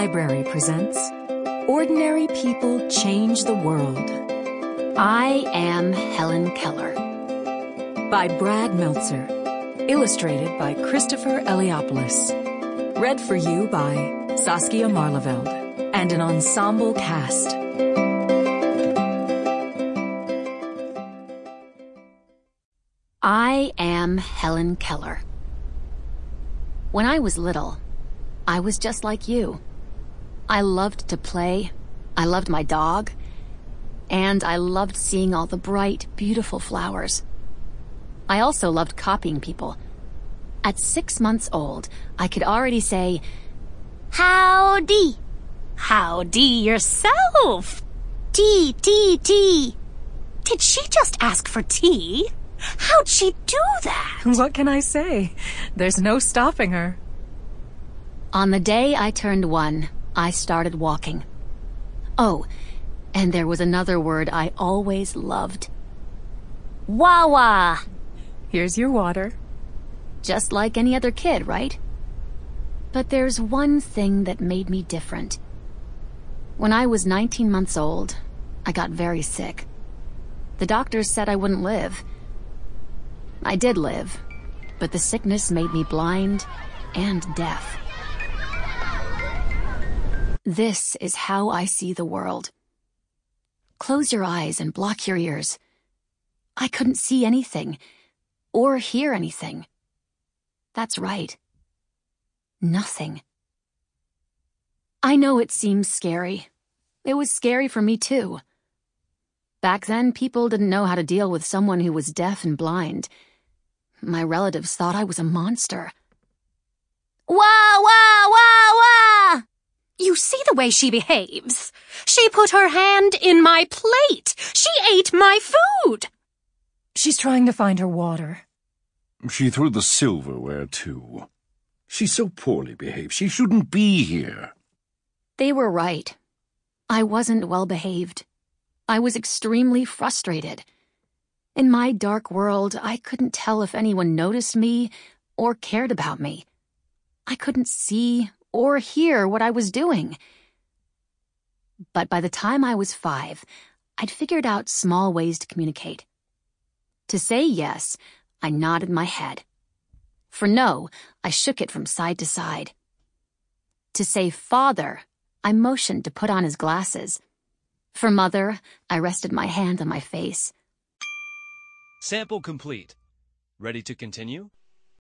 Library presents Ordinary People Change the World I am Helen Keller. by Brad Meltzer. Illustrated by Christopher Eliopoulos. Read for you by Saskia Marleveld and an ensemble cast. I am Helen Keller. When I was little, I was just like you. I loved to play, I loved my dog, and I loved seeing all the bright, beautiful flowers. I also loved copying people. At six months old, I could already say, Howdy! Howdy yourself! Tea, tea, tea! Did she just ask for tea? How'd she do that? What can I say? There's no stopping her. On the day I turned one, I started walking. Oh, and there was another word I always loved. Wawa! Here's your water. Just like any other kid, right? But there's one thing that made me different. When I was 19 months old, I got very sick. The doctors said I wouldn't live. I did live, but the sickness made me blind and deaf. This is how I see the world. Close your eyes and block your ears. I couldn't see anything or hear anything. That's right. Nothing. I know it seems scary. It was scary for me too. Back then, people didn't know how to deal with someone who was deaf and blind. My relatives thought I was a monster. Wah, wah, wah, wah! You see the way she behaves. She put her hand in my plate. She ate my food. She's trying to find her water. She threw the silverware, too. She's so poorly behaved. She shouldn't be here. They were right. I wasn't well behaved. I was extremely frustrated. In my dark world, I couldn't tell if anyone noticed me or cared about me. I couldn't see or hear what I was doing. But by the time I was five, I'd figured out small ways to communicate. To say yes, I nodded my head. For no, I shook it from side to side. To say father, I motioned to put on his glasses. For mother, I rested my hand on my face. Sample complete. Ready to continue?